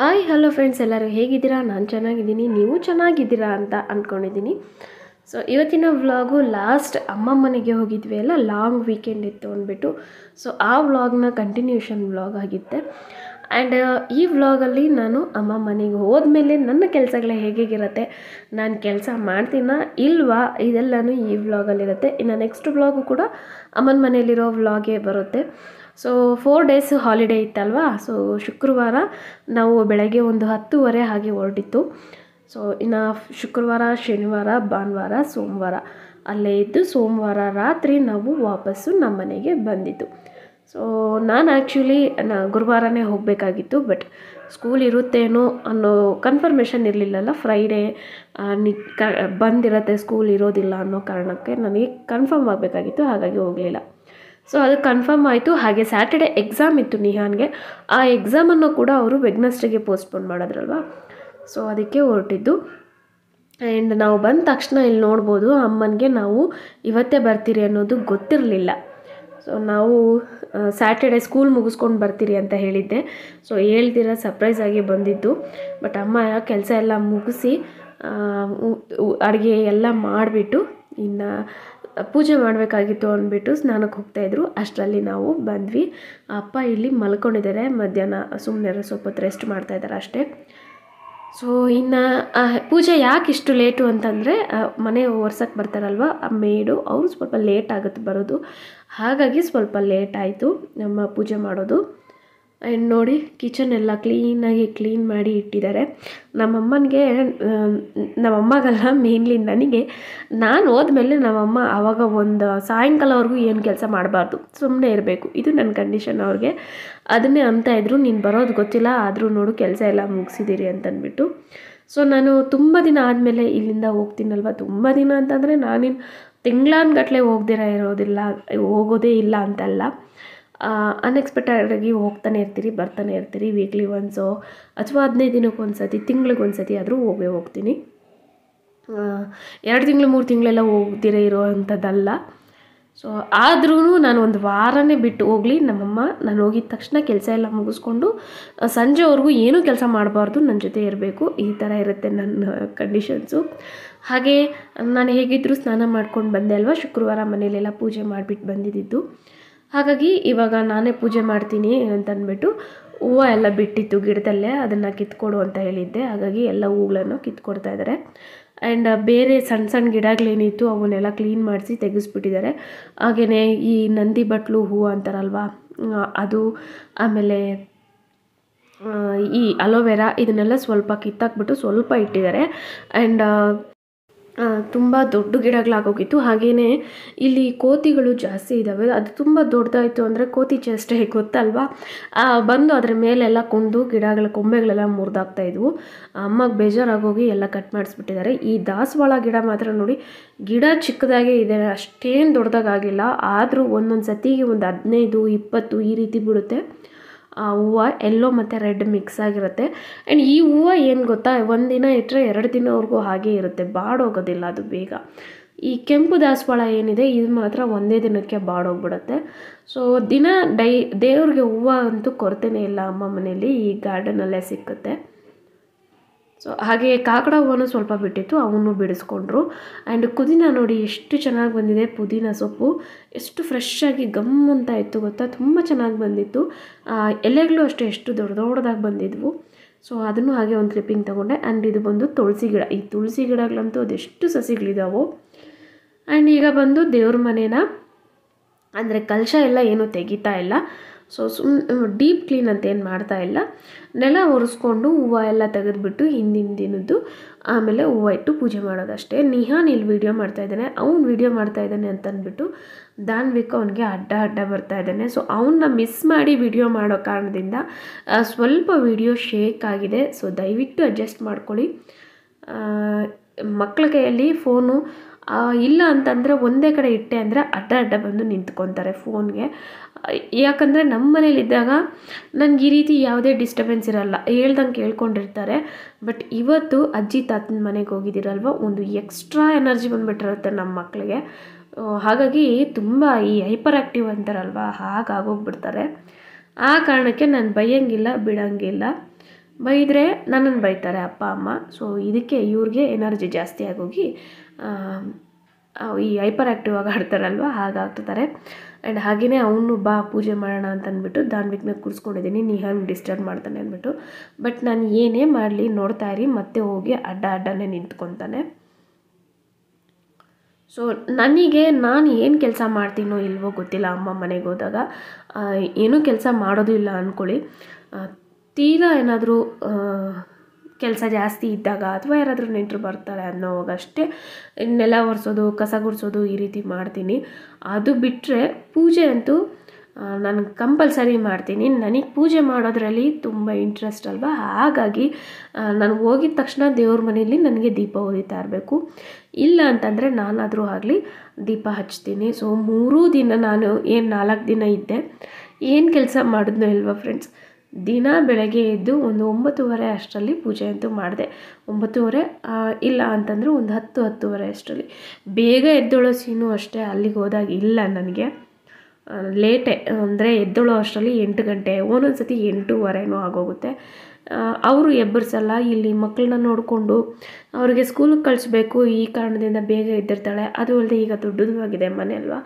Hi hello friends ಎಲ್ಲರೂ ಹೇಗಿದ್ದೀರಾ? ನಾನು ಚೆನ್ನಾಗಿದ್ದೀನಿ. ನೀವು ಚೆನ್ನಾಗಿದ್ದೀರಾ ಅಂತ ಅಂದ್ಕೊಂಡಿದ್ದೀನಿ ಸೊ ಇವತ್ತಿನ ವ್ಲಾಗು ಲಾಸ್ಟ್ ಅಮ್ಮ ಮನೆಗೆ ಹೋಗಿದ್ವಿ ಅಲ್ಲ ಲಾಂಗ್ ವೀಕೆಂಡ್ ಇತ್ತು ಅಂದ್ಬಿಟ್ಟು. ಸೊ ಆ ವ್ಲಾಗ್ನ ಕಂಟಿನ್ಯೂಷನ್ ವ್ಲಾಗ್ ಆಗಿತ್ತೆ. ಆ್ಯಂಡ್ ಈ ವ್ಲಾಗಲ್ಲಿ ನಾನು ಅಮ್ಮ ಮನೆಗೆ ಹೋದ್ಮೇಲೆ ನನ್ನ ಕೆಲಸಗಳೇ ಹೇಗಿರುತ್ತೆ ನಾನು ಕೆಲಸ ಮಾಡ್ತೀನಾ ಇಲ್ವಾ, ಇದೆಲ್ಲನೂ ಈ ವ್ಲಾಗಲ್ಲಿರುತ್ತೆ ಇನ್ನು ನೆಕ್ಸ್ಟ್ ವ್ಲಾಗು ಕೂಡ ಅಮ್ಮನ ಮನೆಯಲ್ಲಿರೋ ವ್ಲಾಗೇ ಬರುತ್ತೆ. ಸೊ ಫೋರ್ ಡೇಸ್ ಹಾಲಿಡೇ ಇತ್ತಲ್ವಾ? ಸೊ ಶುಕ್ರವಾರ ನಾವು ಬೆಳಗ್ಗೆ ಒಂದು ಹತ್ತುವರೆ ಹಾಗೆ ಹೊರಟಿತ್ತು. ಸೊ ಇನ್ನು ಶುಕ್ರವಾರ, ಶನಿವಾರ, ಭಾನುವಾರ, ಸೋಮವಾರ ಅಲ್ಲೇ ಇದ್ದು ಸೋಮವಾರ ರಾತ್ರಿ ನಾವು ವಾಪಸ್ಸು ನಮ್ಮ ಮನೆಗೆ ಬಂದಿದ್ದು. ಸೊ ನಾನು ಆ್ಯಕ್ಚುಲಿ ನಾ ಗುರುವಾರನೇ ಹೋಗಬೇಕಾಗಿತ್ತು ಬಟ್ ಸ್ಕೂಲ್ ಇರುತ್ತೇನೋ ಅನ್ನೋ ಕನ್ಫರ್ಮೇಷನ್ ಇರಲಿಲ್ಲಲ್ಲ ಫ್ರೈಡೇ ನಿ ಬಂದಿರತ್ತೆ ಸ್ಕೂಲ್ ಇರೋದಿಲ್ಲ ಅನ್ನೋ ಕಾರಣಕ್ಕೆ ನನಗೆ ಕನ್ಫರ್ಮ್ ಆಗಬೇಕಾಗಿತ್ತು, ಹಾಗಾಗಿ ಹೋಗಲಿಲ್ಲ. ಸೊ ಅದು ಕನ್ಫರ್ಮ್ ಆಯಿತು. ಹಾಗೆ ಸ್ಯಾಟರ್ಡೆ ಎಕ್ಸಾಮ್ ಇತ್ತು ನಿಹಾನ್ಗೆ. ಆ ಎಕ್ಸಾಮನ್ನು ಕೂಡ ಅವರು ವೆಗ್ನಸ್ಡೇಗೆ ಪೋಸ್ಟ್ಪೋನ್ ಮಾಡಿದ್ರಲ್ವ? ಸೊ ಅದಕ್ಕೆ ಹೊರಟಿದ್ದು. ಆ್ಯಂಡ್ ನಾವು ಬಂದ ತಕ್ಷಣ ಇಲ್ಲಿ ನೋಡ್ಬೋದು, ಅಮ್ಮನಿಗೆ ನಾವು ಇವತ್ತೇ ಬರ್ತೀರಿ ಅನ್ನೋದು ಗೊತ್ತಿರಲಿಲ್ಲ. ಸೊ ನಾವು ಸ್ಯಾಟರ್ಡೆ ಸ್ಕೂಲ್ ಮುಗಿಸ್ಕೊಂಡು ಬರ್ತೀರಿ ಅಂತ ಹೇಳಿದ್ದೆ. ಸೊ ಹೇಳ್ದಿರ ಸರ್ಪ್ರೈಸ್ ಆಗಿ ಬಂದಿದ್ದು. ಬಟ್ ಅಮ್ಮ ಕೆಲಸ ಎಲ್ಲ ಮುಗಿಸಿ ಅಡುಗೆ ಎಲ್ಲ ಮಾಡಿಬಿಟ್ಟು, ಇನ್ನು ಪೂಜೆ ಮಾಡಬೇಕಾಗಿತ್ತು ಅಂದ್ಬಿಟ್ಟು ಸ್ನಾನಕ್ಕೆ ಹೋಗ್ತಾಯಿದ್ರು ಅಷ್ಟರಲ್ಲಿ ನಾವು ಬಂದ್ವಿ. ಅಪ್ಪ ಇಲ್ಲಿ ಮಲ್ಕೊಂಡಿದ್ದಾರೆ. ಮಧ್ಯಾಹ್ನ ಸುಮ್ಮನೆ ಸ್ವಲ್ಪ ಹೊತ್ತು ರೆಸ್ಟ್ ಮಾಡ್ತಾಯಿದ್ದಾರೆ ಅಷ್ಟೇ. ಸೊ ಇನ್ನು ಪೂಜೆ ಯಾಕೆ ಇಷ್ಟು ಲೇಟು ಅಂತಂದರೆ ಮನೆ ಒರ್ಸಕ್ಕೆ ಬರ್ತಾರಲ್ವ ಮೇಡು ಅವರು ಸ್ವಲ್ಪ ಲೇಟ್ ಆಗುತ್ತೆ ಬರೋದು. ಹಾಗಾಗಿ ಸ್ವಲ್ಪ ಲೇಟ್ ಆಯಿತು ನಮ್ಮ ಪೂಜೆ ಮಾಡೋದು. ಆ್ಯಂಡ್ ನೋಡಿ ಕಿಚನ್ ಎಲ್ಲ ಕ್ಲೀನಾಗಿ ಕ್ಲೀನ್ ಮಾಡಿ ಇಟ್ಟಿದ್ದಾರೆ. ನಮ್ಮಮ್ಮನಿಗೆ ನಮ್ಮಮ್ಮಗಲ್ಲ ಮೇನ್ಲಿ ನನಗೆ. ನಾನು ಹೋದ್ಮೇಲೆ ನಮ್ಮಮ್ಮ ಆವಾಗ ಒಂದು ಸಾಯಂಕಾಲವರೆಗೂ ಏನು ಕೆಲಸ ಮಾಡಬಾರ್ದು ಸುಮ್ಮನೆ ಇರಬೇಕು. ಇದು ನನ್ನ ಕಂಡೀಷನ್ ಅವ್ರಿಗೆ. ಅದನ್ನೇ ಅಂತ ಇದ್ರು, ನೀನು ಬರೋದು ಗೊತ್ತಿಲ್ಲ, ಆದರೂ ನೋಡು ಕೆಲಸ ಎಲ್ಲ ಮುಗಿಸಿದ್ದೀರಿ ಅಂತಂದ್ಬಿಟ್ಟು ಸೊ ನಾನು ತುಂಬ ದಿನ ಆದಮೇಲೆ ಇಲ್ಲಿಂದ ಹೋಗ್ತೀನಲ್ವ? ತುಂಬ ದಿನ ಅಂತಂದರೆ ನಾನಿನ್ನು ತಿಂಗಳಾನ್ಗಟ್ಲೆ ಹೋಗ್ದಿರ ಇರೋದಿಲ್ಲ, ಹೋಗೋದೇ ಇಲ್ಲ ಅಂತಲ್ಲ. ಅನ್ಎಕ್ಸ್ಪೆಕ್ಟೆಡಾಗಿ ಹೋಗ್ತಾನೆ ಇರ್ತೀರಿ, ಬರ್ತಾನೆ ಇರ್ತೀರಿ ವೀಕ್ಲಿ ಒನ್ಸೋ ಅಥವಾ ಹದಿನೈದು ದಿನಕ್ಕೆ ಒಂದು ಸತಿ ತಿಂಗ್ಳಿಗೆ ಒಂದು ಸತಿ ಆದರೂ ಹೋಗೇ ಹೋಗ್ತೀನಿ. ಎರಡು ತಿಂಗಳು, ಮೂರು ತಿಂಗಳೆಲ್ಲ ಹೋಗ್ದಿರ ಇರೋ ಅಂಥದ್ದಲ್ಲ ಸೊ ಆದ್ರೂ ನಾನು ಒಂದು ವಾರನೇ ಬಿಟ್ಟು ಹೋಗಲಿ, ನಮ್ಮಮ್ಮ ನಾನು ಹೋಗಿದ ತಕ್ಷಣ ಕೆಲಸ ಎಲ್ಲ ಮುಗಿಸ್ಕೊಂಡು ಸಂಜೆವರೆಗೂ ಏನೂ ಕೆಲಸ ಮಾಡಬಾರ್ದು ನನ್ನ ಜೊತೆ ಇರಬೇಕು, ಈ ಥರ ಇರುತ್ತೆ ನನ್ನ ಕಂಡೀಷನ್ಸು ಹಾಗೆ ನಾನು ಹೇಗಿದ್ದರೂ ಸ್ನಾನ ಮಾಡ್ಕೊಂಡು ಬಂದೆ ಅಲ್ವಾ, ಶುಕ್ರವಾರ ಮನೇಲೆಲ್ಲ ಪೂಜೆ ಮಾಡಿಬಿಟ್ಟು ಬಂದಿದ್ದು. ಹಾಗಾಗಿ ಇವಾಗ ನಾನೇ ಪೂಜೆ ಮಾಡ್ತೀನಿ ಅಂತಂದ್ಬಿಟ್ಟು ಹೂವು ಎಲ್ಲ ಬಿಟ್ಟಿತ್ತು ಗಿಡದಲ್ಲೇ ಅದನ್ನು ಕಿತ್ಕೊಡು ಅಂತ ಹೇಳಿದ್ದೆ. ಹಾಗಾಗಿ ಎಲ್ಲ ಹೂಗಳನ್ನು ಕಿತ್ಕೊಡ್ತಾ ಇದ್ದಾರೆ. ಆ್ಯಂಡ್ ಬೇರೆ ಸಣ್ಣ ಸಣ್ಣ ಗಿಡಗಳೇನಿತ್ತು ಅವನ್ನೆಲ್ಲ ಕ್ಲೀನ್ ಮಾಡಿಸಿ ತೆಗೆಸ್ಬಿಟ್ಟಿದ್ದಾರೆ. ಹಾಗೆಯೇ ಈ ನಂದಿ ಬಟ್ಲು ಹೂವು ಅಂತಾರಲ್ವಾ, ಅದು, ಆಮೇಲೆ ಈ ಅಲೋವೆರಾ ಇದನ್ನೆಲ್ಲ ಸ್ವಲ್ಪ ಕಿತ್ತಾಕ್ಬಿಟ್ಟು ಸ್ವಲ್ಪ ಇಟ್ಟಿದ್ದಾರೆ. ಆ್ಯಂಡ್ ತುಂಬ ದೊಡ್ಡ ಗಿಡಗಳಾಗೋಗಿತ್ತು. ಹಾಗೆಯೇ ಇಲ್ಲಿ ಕೋತಿಗಳು ಜಾಸ್ತಿ ಇದ್ದಾವೆ ಅದು ತುಂಬ ದೊಡ್ಡದಾಯಿತು ಅಂದರೆ ಕೋತಿ ಚೇಷ್ಟೆ ಗೊತ್ತಲ್ವಾ? ಬಂದು ಅದರ ಮೇಲೆಲ್ಲ ಕೊಂದು ಗಿಡಗಳ ಕೊಂಬೆಗಳೆಲ್ಲ ಮುರಿದಾಗ್ತಾ ಇದ್ವು. ಅಮ್ಮಗೆ ಬೇಜಾರಾಗೋಗಿ ಎಲ್ಲ ಕಟ್ ಮಾಡಿಸ್ಬಿಟ್ಟಿದ್ದಾರೆ. ಈ ದಾಸವಾಳ ಗಿಡ ಮಾತ್ರ ನೋಡಿ, ಗಿಡ ಚಿಕ್ಕದಾಗೇ ಇದೆ, ಅಷ್ಟೇನು ದೊಡ್ಡದಾಗಿಲ್ಲ ಆದರೂ ಒಂದೊಂದು ಸತಿಗೆ ಒಂದು ಹದಿನೈದು, ಇಪ್ಪತ್ತು ಈ ರೀತಿ ಬಿಡುತ್ತೆ ಹೂವು ಎಲ್ಲೋ ಮತ್ತು ರೆಡ್ ಮಿಕ್ಸ್ ಆಗಿರುತ್ತೆ. ಆ್ಯಂಡ್ ಈ ಹೂವು ಏನು ಗೊತ್ತಾ? ಒಂದಿನ ಇಟ್ಟರೆ ಎರಡು ದಿನವರೆಗೂ ಹಾಗೇ ಇರುತ್ತೆ. ಬಾಡೋಗೋದಿಲ್ಲ ಅದು ಬೇಗ. ಈ ಕೆಂಪು ದಾಸವಾಳ ಏನಿದೆ, ಇದು ಮಾತ್ರ ಒಂದೇ ದಿನಕ್ಕೆ ಬಾಡೋಗ್ಬಿಡುತ್ತೆ. ಸೊ ದಿನ ಡೈ, ದೇವ್ರಿಗೆ ಹೂವು ಅಂತೂ ಕೊರತೆನೇ ಇಲ್ಲ ಅಮ್ಮ ಮನೆಯಲ್ಲಿ ಈ ಗಾರ್ಡನಲ್ಲೇ ಸಿಕ್ಕುತ್ತೆ. ಸೊ ಹಾಗೆ ಕಾಕಡ ಹೂವನ್ನು ಸ್ವಲ್ಪ ಬಿಟ್ಟಿತ್ತು, ಅವನ್ನು ಬಿಡಿಸ್ಕೊಂಡ್ರು. ಆ್ಯಂಡ್ ಪುದೀನ ನೋಡಿ ಎಷ್ಟು ಚೆನ್ನಾಗಿ ಬಂದಿದೆ ಪುದೀನ ಸೊಪ್ಪು. ಎಷ್ಟು ಫ್ರೆಶ್ ಆಗಿ ಗಮ್ ಅಂತ ಇತ್ತು ಗೊತ್ತಾ? ತುಂಬ ಚೆನ್ನಾಗಿ ಬಂದಿತ್ತು. ಎಲೆಗಳು ಅಷ್ಟೇ ಎಷ್ಟು ದೊಡ್ಡ ದೊಡ್ಡದಾಗಿ ಬಂದಿದ್ವು. ಸೊ ಅದನ್ನು ಹಾಗೆ ಒಂದು ಕ್ಲಿಪ್ಪಿಂಗ್ ತೊಗೊಂಡೆ. ಆ್ಯಂಡ್ ಇದು ಬಂದು ತುಳಸಿ ಗಿಡ. ಈ ತುಳಸಿ ಗಿಡಗಳಂತೂ ಅದೆಷ್ಟು ಸಸಿಗಳಿದಾವೋ. ಆ್ಯಂಡ್ ಈಗ ಬಂದು ದೇವ್ರ ಮನೇನ. ಅಂದರೆ ಕಲಶ ಎಲ್ಲ ಏನೂ ತೆಗಿತಾ ಇಲ್ಲ. ಸೊ ಸುಮ್ ಡೀಪ್ ಕ್ಲೀನ್ ಅಂತ ಏನು ಮಾಡ್ತಾ ಇಲ್ಲ. ನೆಲ ಒರೆಸ್ಕೊಂಡು ಹೂವು ಎಲ್ಲ ತೆಗೆದುಬಿಟ್ಟು ಹಿಂದಿನ ದಿನದ್ದು ಆಮೇಲೆ ಹೂವು ಇಟ್ಟು ಪೂಜೆ ಮಾಡೋದಷ್ಟೇ. ನಿಹಾನ್ ಇಲ್ಲಿ ವೀಡಿಯೋ ಮಾಡ್ತಾ ಇದ್ದಾನೆ. ಅವ್ನು ವೀಡಿಯೋ ಮಾಡ್ತಾ ಇದ್ದಾನೆ ಅಂತ ಅಂದ್ಬಿಟ್ಟು ದಾನ್ವಿಕ್ ಅವನಿಗೆ ಅಡ್ಡ ಅಡ್ಡ ಬರ್ತಾ ಇದ್ದಾನೆ. ಸೊ ಅವನ್ನ ಮಿಸ್ ಮಾಡಿ ವಿಡಿಯೋ ಮಾಡೋ ಕಾರಣದಿಂದ ಸ್ವಲ್ಪ ವಿಡಿಯೋ ಶೇಕ್ ಆಗಿದೆ. ಸೊ ದಯವಿಟ್ಟು ಅಡ್ಜಸ್ಟ್ ಮಾಡ್ಕೊಳ್ಳಿ. ಮಕ್ಕಳ ಕೈಯಲ್ಲಿ ಫೋನು ಇಲ್ಲ ಅಂತಂದರೆ ಒಂದೇ ಕಡೆ ಇಟ್ಟೆ ಅಂದರೆ ಅಡ್ಡ ಅಡ್ಡ ಬಂದು ನಿಂತ್ಕೊತಾರೆ ಫೋನ್ಗೆ. ಯಾಕಂದರೆ ನಮ್ಮ ಮನೇಲಿದ್ದಾಗ ನನಗೆ ಈ ರೀತಿ ಯಾವುದೇ ಡಿಸ್ಟರ್ಬೆನ್ಸ್ ಇರಲ್ಲ. ಹೇಳ್ದಂಗೆ ಕೇಳ್ಕೊಂಡಿರ್ತಾರೆ. ಬಟ್ ಇವತ್ತು ಅಜ್ಜಿ ತಾತನ ಮನೆಗೆ ಹೋಗಿದ್ದೀರಲ್ವ? ಒಂದು ಎಕ್ಸ್ಟ್ರಾ ಎನರ್ಜಿ ಬಂದುಬಿಟ್ಟಿರುತ್ತೆ ನಮ್ಮ ಮಕ್ಕಳಿಗೆ ಹಾಗಾಗಿ ತುಂಬ ಈ ಹೈಪರ್ ಆ್ಯಕ್ಟಿವ್ ಅಂತಾರಲ್ವ? ಹಾಗಾಗೋಗ್ಬಿಡ್ತಾರೆ. ಆ ಕಾರಣಕ್ಕೆ ನಾನು ಬೈಯಂಗಿಲ್ಲ, ಬಿಡೋಂಗಿಲ್ಲ. ಬೈದರೆ ನನ್ನನ್ನು ಬೈತಾರೆ ಅಪ್ಪ, ಅಮ್ಮ. ಸೊ ಇದಕ್ಕೆ ಇವ್ರಿಗೆ ಎನರ್ಜಿ ಜಾಸ್ತಿ ಆಗೋಗಿ ಈ ಹೈಪರ್ ಆ್ಯಕ್ಟಿವ್ ಆಗಿ ಆಡ್ತಾರಲ್ವ ಹಾಗಾಗ್ತಿದ್ದಾರೆ ಆ್ಯಂಡ್ ಹಾಗೆಯೇ ಅವನು ಬಾ ಪೂಜೆ ಮಾಡೋಣ ಅಂತ ಅಂದ್ಬಿಟ್ಟು ದಾನ್ವಿಕ್ನ ಕೂರಿಸ್ಕೊಂಡಿದ್ದೀನಿ ನಿಹಾನ್ ಡಿಸ್ಟರ್ಬ್ ಮಾಡ್ತಾನೆ ಅಂದ್ಬಿಟ್ಟು. ಬಟ್ ನಾನು ಏನೇ ಮಾಡಲಿ ನೋಡ್ತಾ ಇರಿ, ಮತ್ತೆ ಹೋಗಿ ಅಡ್ಡ ಅಡ್ಡನೇ ನಿಂತ್ಕೊತಾನೆ. ಸೊ ನನಗೆ ನಾನು ಏನು ಕೆಲಸ ಮಾಡ್ತೀನೋ ಇಲ್ವೋ ಗೊತ್ತಿಲ್ಲ ಅಮ್ಮ ಮನೆಗೆ ಹೋದಾಗ. ಏನೂ ಕೆಲಸ ಮಾಡೋದು ಇಲ್ಲ ಅಂದ್ಕೊಳ್ಳಿ ತೀರಾ ಏನಾದರೂ ಕೆಲಸ ಜಾಸ್ತಿ ಇದ್ದಾಗ ಅಥವಾ ಯಾರಾದರೂ ನೆಂಟರು ಬರ್ತಾರೆ ಅನ್ನೋವಾಗಷ್ಟೇ ನೆಲ ಒರೆಸೋದು, ಕಸ ಗುಡಿಸೋದು ಈ ರೀತಿ ಮಾಡ್ತೀನಿ. ಅದು ಬಿಟ್ಟರೆ ಪೂಜೆ ಅಂತೂ ನಾನು ಕಂಪಲ್ಸರಿ ಮಾಡ್ತೀನಿ. ನನಗೆ ಪೂಜೆ ಮಾಡೋದ್ರಲ್ಲಿ ತುಂಬ ಇಂಟ್ರೆಸ್ಟ್ ಅಲ್ವಾ? ಹಾಗಾಗಿ ನಾನು ಹೋಗಿದ ತಕ್ಷಣ ದೇವ್ರ ಮನೆಯಲ್ಲಿ ನನಗೆ ದೀಪ ಉರಿತಾ ಇರಬೇಕು. ಇಲ್ಲ ಅಂತಂದರೆ ನಾನಾದರೂ ಆಗಲಿ ದೀಪ ಹಚ್ತೀನಿ. ಸೊ ಮೂರೂ ದಿನ ನಾನು ಏನು ನಾಲ್ಕು ದಿನ ಇದ್ದೆ. ಏನು ಕೆಲಸ ಮಾಡಿದ್ನೋ ಇಲ್ವಾ ಫ್ರೆಂಡ್ಸ್ ದಿನ ಬೆಳಗ್ಗೆ ಎದ್ದು ಒಂದು ಒಂಬತ್ತುವರೆ ಅಷ್ಟರಲ್ಲಿ ಪೂಜೆ ಅಂತೂ ಮಾಡಿದೆ. ಒಂಬತ್ತುವರೆ ಇಲ್ಲ ಅಂತಂದರೆ ಒಂದು ಹತ್ತು, ಹತ್ತುವರೆ ಅಷ್ಟರಲ್ಲಿ. ಬೇಗ ಎದ್ದೊಳೋ ಸೀನು ಅಷ್ಟೇ ಅಲ್ಲಿಗೆ ಹೋದಾಗ ಇಲ್ಲ ನನಗೆ. ಲೇಟೆ, ಅಂದರೆ ಎದ್ದೊಳೋ ಅಷ್ಟರಲ್ಲಿ ಎಂಟು ಗಂಟೆ ಒಂದೊಂದು ಸತಿ ಎಂಟೂವರೆನೂ ಆಗೋಗುತ್ತೆ. ಅವರು ಎಬ್ಬರಿಸಲ್ಲ, ಇಲ್ಲಿ ಮಕ್ಕಳನ್ನ ನೋಡಿಕೊಂಡು ಅವರಿಗೆ ಸ್ಕೂಲಿಗೆ ಕಳಿಸ್ಬೇಕು, ಈ ಕಾರಣದಿಂದ ಬೇಗ ಎದ್ದಿರ್ತಾಳೆ. ಅದು ಅಲ್ಲದೆ ಈಗ ದೊಡ್ಡದು ಆಗಿದೆ ಮನೆ ಅಲ್ವಾ?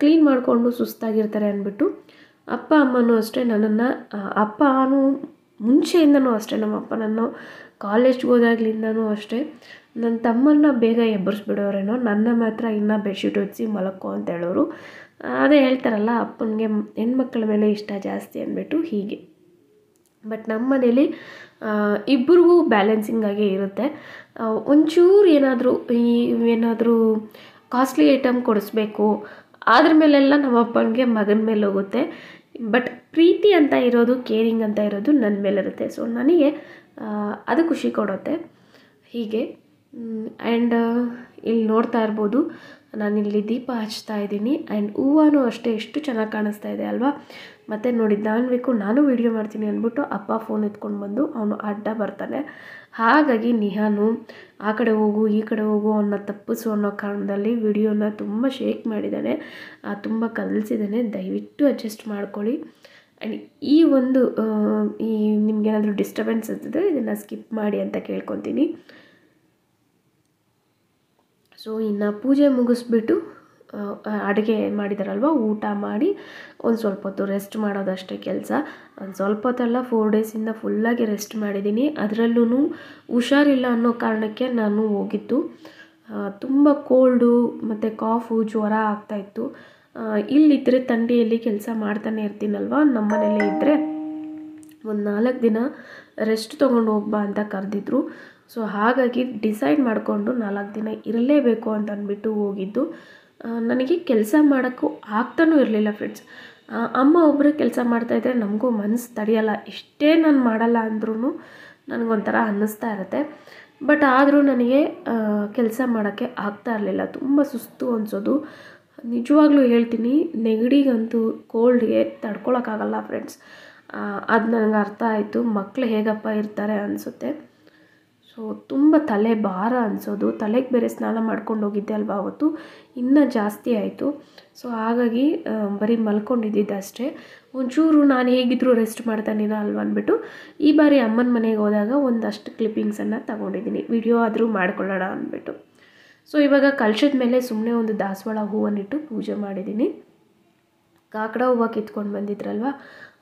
ಕ್ಲೀನ್ ಮಾಡಿಕೊಂಡು ಸುಸ್ತಾಗಿರ್ತಾರೆ ಅಂದ್ಬಿಟ್ಟು ಅಪ್ಪ ಅಮ್ಮನೂ ಅಷ್ಟೇ, ನನ್ನನ್ನು ಅಪ್ಪನೂ ಮುಂಚೆಯಿಂದನೂ ಅಷ್ಟೇ, ನಮ್ಮ ಅಪ್ಪ ನನ್ನ ಕಾಲೇಜ್ಗೆ ಹೋದಾಗ್ಲಿಂದನೂ ಅಷ್ಟೇ. ನನ್ನ ತಮ್ಮನ್ನ ಬೇಗ ಎಬ್ಬರಿಸ್ಬಿಡೋರೇನೋ ನನ್ನ ಮಾತ್ರ ಇನ್ನೂ ಬೆಡ್ಶೀಟ್ ಹೊಚ್ಚಿ ಮಲಕ್ಕೋ ಅಂತ ಹೇಳೋರು. ಅದೇ ಹೇಳ್ತಾರಲ್ಲ, ಅಪ್ಪನಿಗೆ ಹೆಣ್ಮಕ್ಳ ಮೇಲೆ ಇಷ್ಟ ಜಾಸ್ತಿ ಅಂದ್ಬಿಟ್ಟು ಹೀಗೆ. ಬಟ್ ನಮ್ಮ ಮನೇಲಿ ಇಬ್ಬರಿಗೂ ಆಗಿ ಇರುತ್ತೆ. ಒಂಚೂರು ಏನಾದರೂ ಈ, ಏನಾದರೂ ಕಾಸ್ಟ್ಲಿ ಐಟಮ್ ಕೊಡಿಸ್ಬೇಕು ಅದ್ರ ಮೇಲೆಲ್ಲ ನಮ್ಮ ಅಪ್ಪನಿಗೆ ಮಗನ ಮೇಲೆ ಹೋಗುತ್ತೆ. ಬಟ್ ಪ್ರೀತಿ ಅಂತ ಇರೋದು ಕೇರಿಂಗ್ ಅಂತ ಇರೋದು ನನ್ನ ಮೇಲಿರುತ್ತೆ. ಸೊ ನನಗೆ ಅದು ಖುಷಿ ಕೊಡುತ್ತೆ. ಹೀಗೆ ಆ್ಯಂಡ್ ಇಲ್ಲಿ ನೋಡ್ತಾ ಇರ್ಬೋದು. ನಾನಿಲ್ಲಿ ದೀಪ ಹಚ್ತಾ ಇದ್ದೀನಿ ಆ್ಯಂಡ್ ಹೂವನೂ ಅಷ್ಟೇ ಎಷ್ಟು ಚೆನ್ನಾಗಿ ಕಾಣಿಸ್ತಾ ಇದೆ ಅಲ್ವಾ? ಮತ್ತು ನೋಡಿ ನಾನು ಬೇಕು ನಾನು ವೀಡಿಯೋ ಮಾಡ್ತೀನಿ ಅಂದ್ಬಿಟ್ಟು ಅಪ್ಪ ಫೋನ್ ಎತ್ಕೊಂಡು ಬಂದು ಅವನು ಅಡ್ಡ ಬರ್ತಾನೆ. ಹಾಗಾಗಿ ನಿಹಾನು, ಆ ಕಡೆ ಹೋಗು, ಈ ಕಡೆ ಹೋಗು ಅವನ್ನ ತಪ್ಪಿಸು ಅನ್ನೋ ಕಾರಣದಲ್ಲಿ ವಿಡಿಯೋನ ತುಂಬ ಶೇಕ್ ಮಾಡಿದ್ದಾನೆ. ತುಂಬ ಕಲಿಸಿದ್ದಾನೆ. ದಯವಿಟ್ಟು ಅಡ್ಜಸ್ಟ್ ಮಾಡ್ಕೊಳ್ಳಿ. ಆ್ಯಂಡ್ ಈ ಒಂದು ಈ ನಿಮಗೇನಾದರೂ ಡಿಸ್ಟರ್ಬೆನ್ಸ್ ಇದ್ದಿದ್ರೆ ಇದನ್ನು ಸ್ಕಿಪ್ ಮಾಡಿ ಅಂತ ಕೇಳ್ಕೊತೀನಿ. ಸೊ ಇನ್ನು ಪೂಜೆ ಮುಗಿಸ್ಬಿಟ್ಟು ಅಡುಗೆ ಮಾಡಿದಾರಲ್ವ, ಊಟ ಮಾಡಿ ಒಂದು ಸ್ವಲ್ಪ ಹೊತ್ತು ರೆಸ್ಟ್ ಮಾಡೋದಷ್ಟೇ ಕೆಲಸ. ಒಂದು ಸ್ವಲ್ಪ ಹೊತ್ತಲ್ಲ ಫೋರ್ ಡೇಸಿಂದ ಫುಲ್ಲಾಗಿ ರೆಸ್ಟ್ ಮಾಡಿದ್ದೀನಿ ಅದರಲ್ಲೂ ಹುಷಾರಿಲ್ಲ ಅನ್ನೋ ಕಾರಣಕ್ಕೆ ನಾನು ಹೋಗಿದ್ದು. ತುಂಬ ಕೋಲ್ಡು ಮತ್ತು ಕಾಫು ಜ್ವರ ಆಗ್ತಾಯಿತ್ತು ಇಲ್ಲಿದ್ದರೆ ಥಂಡಿಯಲ್ಲಿ ಕೆಲಸ ಮಾಡ್ತಾನೆ ಇರ್ತೀನಲ್ವ ನಮ್ಮ ಮನೇಲೇ ಇದ್ದರೆ ಒಂದು ನಾಲ್ಕು ದಿನ ರೆಸ್ಟ್ ತೊಗೊಂಡು ಹೋಗ್ಬಾ ಅಂತ ಕರೆದಿದ್ರು. ಸೊ ಹಾಗಾಗಿ ಡಿಸೈಡ್ ಮಾಡಿಕೊಂಡು ನಾಲ್ಕು ದಿನ ಇರಲೇಬೇಕು ಅಂತ ಅಂದ್ಬಿಟ್ಟು ಹೋಗಿದ್ದು. ನನಗೆ ಕೆಲಸ ಮಾಡೋಕ್ಕೂ ಆಗ್ತಾನೂ ಇರಲಿಲ್ಲ ಫ್ರೆಂಡ್ಸ್ ಅಮ್ಮ ಒಬ್ಬರು ಕೆಲಸ ಮಾಡ್ತಾಯಿದ್ರೆ ನಮಗೂ ಮನಸ್ಸು ತಡೆಯಲ್ಲ. ಎಷ್ಟೇ ನಾನು ಮಾಡಲ್ಲ ಅಂದ್ರೂ ನನಗೊಂಥರ ಅನ್ನಿಸ್ತಾ ಇರುತ್ತೆ. ಬಟ್ ಆದರೂ ನನಗೆ ಕೆಲಸ ಮಾಡೋಕ್ಕೆ ಆಗ್ತಾ ಇರಲಿಲ್ಲ. ತುಂಬ ಸುಸ್ತು ಅನಿಸೋದು. ನಿಜವಾಗ್ಲೂ ಹೇಳ್ತೀನಿ, ನೆಗಡಿಗಂತೂ ಕೋಲ್ಡ್ಗೆ ತಡ್ಕೊಳಕ್ಕಾಗಲ್ಲ ಫ್ರೆಂಡ್ಸ್ ಅದು ನನಗೆ ಅರ್ಥ ಆಯಿತು. ಮಕ್ಕಳು ಹೇಗಪ್ಪ ಇರ್ತಾರೆ ಅನಿಸುತ್ತೆ. ಸೊ, ತುಂಬ ತಲೆ ಭಾರ ಅನಿಸೋದು. ತಲೆಗೆ ಬೇರೆ ಸ್ನಾನ ಮಾಡ್ಕೊಂಡು ಹೋಗಿದ್ದೆ ಅಲ್ವಾ ಅವತ್ತು? ಇನ್ನೂ ಜಾಸ್ತಿ ಆಯಿತು. ಸೊ, ಹಾಗಾಗಿ ಬರೀ ಮಲ್ಕೊಂಡಿದ್ದಿದ್ದು ಅಷ್ಟೇ. ಒಂಚೂರು ನಾನು ಹೇಗಿದ್ದರೂ ರೆಸ್ಟ್ ಮಾಡ್ತಾನೇನೋ ಅಲ್ವಾ ಅಂದ್ಬಿಟ್ಟು ಈ ಬಾರಿ ಅಮ್ಮನ ಮನೆಗೆ ಹೋದಾಗ ಒಂದಷ್ಟು ಕ್ಲಿಪ್ಪಿಂಗ್ಸನ್ನು ತಗೊಂಡಿದ್ದೀನಿ. ವಿಡಿಯೋ ಆದರೂ ಮಾಡ್ಕೊಳ್ಳೋಣ ಅಂದ್ಬಿಟ್ಟು ಸೊ, ಇವಾಗ ಕಲ್ಸಿದ ಮೇಲೆ ಸುಮ್ಮನೆ ಒಂದು ದಾಸವಾಳ ಹೂವನ್ನಿಟ್ಟು ಪೂಜೆ ಮಾಡಿದ್ದೀನಿ. ಕಾಕಡ ಹೂವು ಕಿತ್ಕೊಂಡು ಬಂದಿದ್ರಲ್ವ?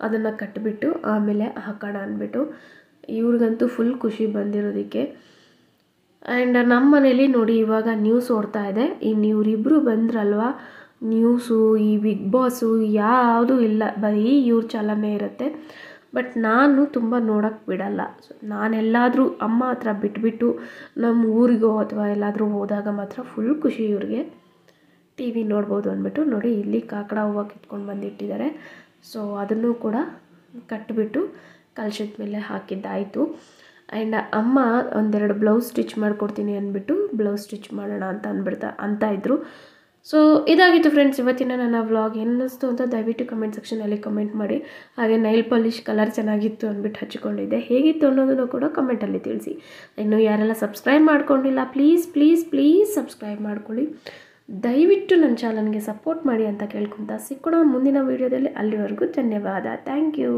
ಅದನ್ನು ಕಟ್ಬಿಟ್ಟು ಆಮೇಲೆ ಹಾಕೋಣ ಅಂದ್ಬಿಟ್ಟು ಇವ್ರಿಗಂತೂ ಫುಲ್ ಖುಷಿ ಬಂದಿರೋದಕ್ಕೆ. ಆ್ಯಂಡ್ ನಮ್ಮ ಮನೇಲಿ ನೋಡಿ ಇವಾಗ ನ್ಯೂಸ್ ಓಡ್ತಾ ಇದೆ. ಇನ್ನು ಇವರಿಬ್ಬರು ಬಂದ್ರಲ್ವ? ನ್ಯೂಸು ಈ ಬಿಗ್ ಬಾಸು ಯಾವುದೂ ಇಲ್ಲ. ಬರೀ ಇವ್ರ ಚಲನೆ ಇರುತ್ತೆ. ಬಟ್ ನಾನು ತುಂಬ ನೋಡೋಕ್ಕೆ ಬಿಡಲ್ಲ. ಸೊ ನಾನೆಲ್ಲಾದರೂ ಅಮ್ಮ ಹತ್ರ ಬಿಟ್ಬಿಟ್ಟು ನಮ್ಮ ಊರಿಗೋ ಅಥವಾ ಎಲ್ಲಾದರೂ ಹೋದಾಗ ಮಾತ್ರ ಫುಲ್ ಖುಷಿ ಇವ್ರಿಗೆ. ಟಿ ವಿ ನೋಡ್ಬೋದು ಅಂದ್ಬಿಟ್ಟು ನೋಡಿ ಇಲ್ಲಿ ಕಾಕಡ ಹೂವು ಕಿತ್ಕೊಂಡು ಬಂದಿಟ್ಟಿದ್ದಾರೆ. ಸೊ ಅದನ್ನು ಕೂಡ ಕಟ್ಟಿಬಿಟ್ಟು ಕಲಶದ ಮೇಲೆ ಹಾಕಿದ್ದಾಯಿತು. ಆ್ಯಂಡ್ ಅಮ್ಮ ಒಂದೆರಡು ಬ್ಲೌಸ್ ಸ್ಟಿಚ್ ಮಾಡಿಕೊಡ್ತೀನಿ ಅಂದ್ಬಿಟ್ಟು ಬ್ಲೌಸ್ ಸ್ಟಿಚ್ ಮಾಡೋಣ ಅಂತ ಅಂದ್ಬಿಡ್ತಾ ಅಂತ ಇದ್ದರು ಸೊ ಇದಾಗಿತ್ತು ಫ್ರೆಂಡ್ಸ್ ಇವತ್ತಿನ ನನ್ನ ವ್ಲಾಗ್ ಏನಿಸ್ತು ಅಂತ ದಯವಿಟ್ಟು ಕಮೆಂಟ್ ಸೆಕ್ಷನಲ್ಲಿ ಕಮೆಂಟ್ ಮಾಡಿ. ಹಾಗೆ ನೈಲ್ ಪಾಲಿಷ್ ಕಲರ್ ಚೆನ್ನಾಗಿತ್ತು ಅಂದ್ಬಿಟ್ಟು ಹಚ್ಚಿಕೊಂಡಿದ್ದೆ. ಹೇಗಿತ್ತು ಅನ್ನೋದನ್ನು ಕೂಡ ಕಮೆಂಟಲ್ಲಿ ತಿಳಿಸಿ. ಇನ್ನು ಯಾರೆಲ್ಲ ಸಬ್ಸ್ಕ್ರೈಬ್ ಮಾಡ್ಕೊಂಡಿಲ್ಲ ಪ್ಲೀಸ್ ಪ್ಲೀಸ್ ಪ್ಲೀಸ್ ಸಬ್ಸ್ಕ್ರೈಬ್ ಮಾಡ್ಕೊಳ್ಳಿ. ದಯವಿಟ್ಟು ನನ್ನ ಚಾನಲ್ಗೆ ಸಪೋರ್ಟ್ ಮಾಡಿ ಅಂತ ಕೇಳ್ಕೊತಾ ಸಿಕ್ಕೋಣ ಮುಂದಿನ ವೀಡಿಯೋದಲ್ಲಿ ಅಲ್ಲಿವರೆಗೂ ಧನ್ಯವಾದ. Thank you